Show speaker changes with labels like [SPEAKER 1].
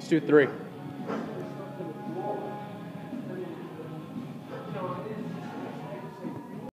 [SPEAKER 1] Let's do three.